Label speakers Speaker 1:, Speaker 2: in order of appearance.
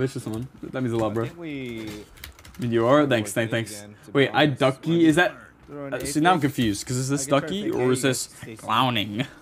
Speaker 1: Vicious one. That means a lot, bro.
Speaker 2: we.
Speaker 1: I you are? Thanks, thanks, thanks.
Speaker 2: again,
Speaker 1: Wait, I ducky? Is that... Uh, see, now I'm confused. Because is this ducky or is this clowning?